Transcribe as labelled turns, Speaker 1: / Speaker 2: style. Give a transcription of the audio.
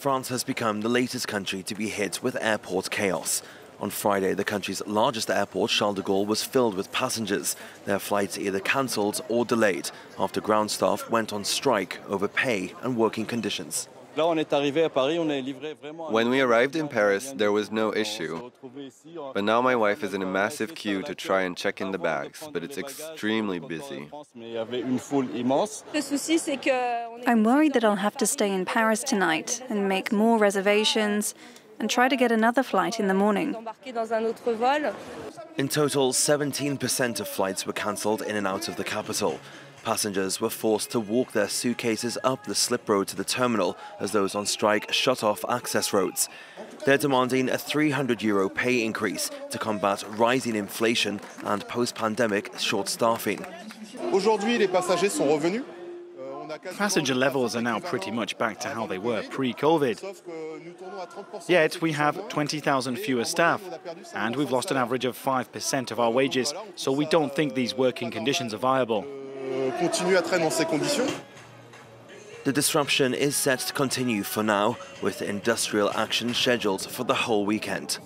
Speaker 1: France has become the latest country to be hit with airport chaos. On Friday, the country's largest airport, Charles de Gaulle, was filled with passengers. Their flights either cancelled or delayed after ground staff went on strike over pay and working conditions.
Speaker 2: When
Speaker 3: we arrived in Paris, there was no issue. But now my wife is in a massive queue to try and check in the bags, but it's extremely busy.
Speaker 4: I'm worried that I'll have to stay in Paris tonight and make more reservations and try to get another flight in the morning.
Speaker 1: In total, 17% of flights were cancelled in and out of the capital. Passengers were forced to walk their suitcases up the slip road to the terminal as those on strike shut off access roads. They're demanding a 300 euro pay increase to combat rising inflation and post-pandemic short staffing.
Speaker 5: Aujourd'hui, les passagers sont revenus.
Speaker 6: Passenger levels are now pretty much back to how they were pre-COVID. Yet we have 20,000 fewer staff, and we've lost an average of 5% of our wages, so we don't think these working conditions are viable.
Speaker 1: The disruption is set to continue for now, with industrial action scheduled for the whole weekend.